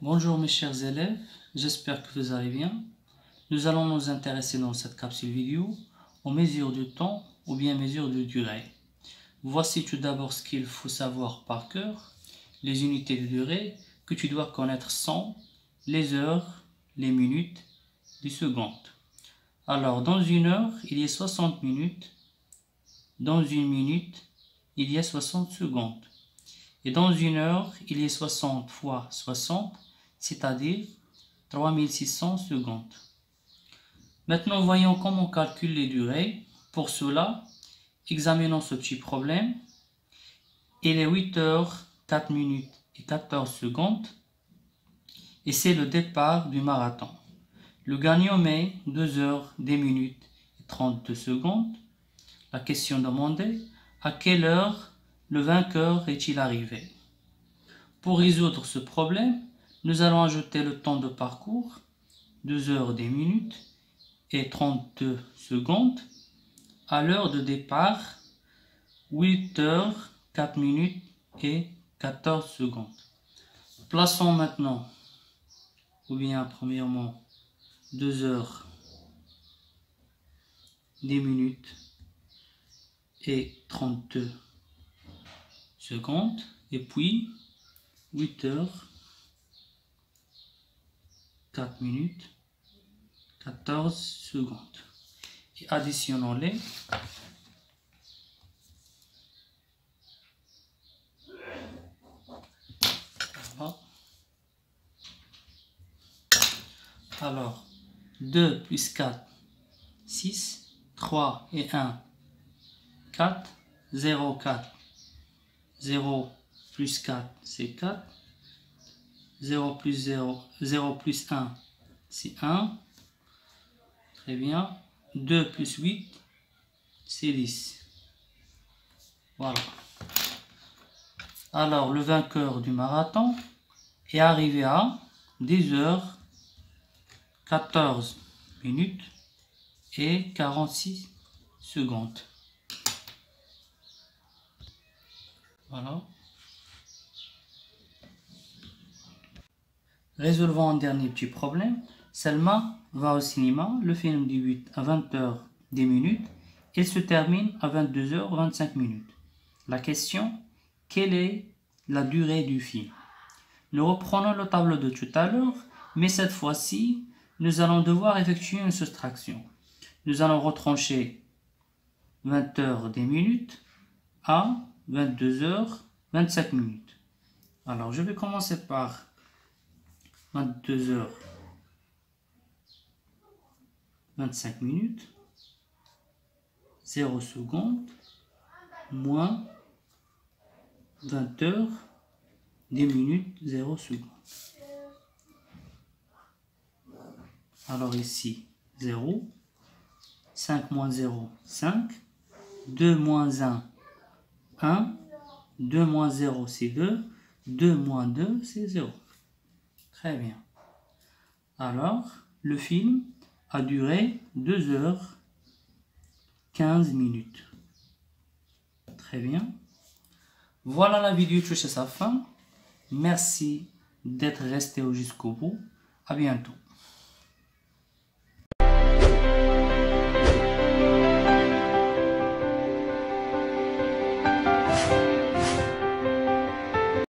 Bonjour mes chers élèves, j'espère que vous allez bien. Nous allons nous intéresser dans cette capsule vidéo aux mesures de temps ou bien mesures de durée. Voici tout d'abord ce qu'il faut savoir par cœur, les unités de durée que tu dois connaître sont les heures, les minutes, les secondes. Alors dans une heure, il y a 60 minutes, dans une minute, il y a 60 secondes. Et dans une heure, il y a 60 fois 60, c'est-à-dire 3600 secondes. Maintenant, voyons comment on calcule les durées. Pour cela, examinons ce petit problème. Il est 8 heures, 4 minutes et 14 secondes. Et c'est le départ du marathon. Le gagnant met 2 heures, 10 minutes et 32 secondes. La question demandée, à quelle heure le vainqueur est-il arrivé? Pour résoudre ce problème, nous allons ajouter le temps de parcours, 2 heures 10 minutes et 32 secondes, à l'heure de départ, 8 heures 4 minutes et 14 secondes. Plaçons maintenant, ou bien premièrement, 2 heures 10 minutes et 32 secondes, et puis 8 heures 4 minutes 14 secondes. Et additionnons-les. Alors, 2 plus 4, 6, 3 et 1, 4, 0, 4, 0 plus 4, c'est 4, 0 plus 0, 0 plus 1, c'est 1, très bien, 2 plus 8, c'est 10. Voilà. Alors, le vainqueur du marathon est arrivé à 10 heures 14 minutes et 46 secondes. Voilà. Résolvons un dernier petit problème. Selma va au cinéma, le film débute à 20h 10 minutes et se termine à 22h 25 minutes. La question, quelle est la durée du film? Nous reprenons le tableau de tout à l'heure, mais cette fois-ci, nous allons devoir effectuer une soustraction. Nous allons retrancher 20 heures des minutes à 22 heures 25 minutes. Alors, je vais commencer par 22 heures 25 minutes 0 secondes moins 20 heures 10 minutes 0 secondes. Alors ici, 0. 5 moins 0, 5. 2 moins 1, 1. 2 moins 0, c'est 2. 2 moins 2, c'est 0. Très bien. Alors, le film a duré 2 heures 15 minutes. Très bien. Voilà la vidéo touche à sa fin. Merci d'être resté jusqu'au bout. À bientôt.